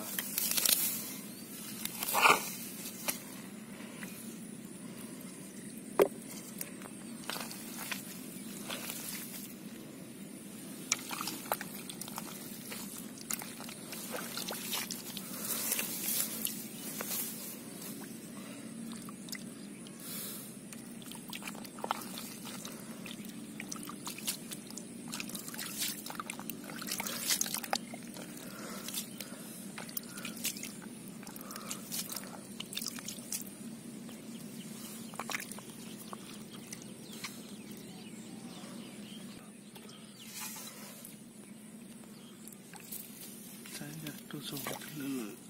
Fuck. to so little.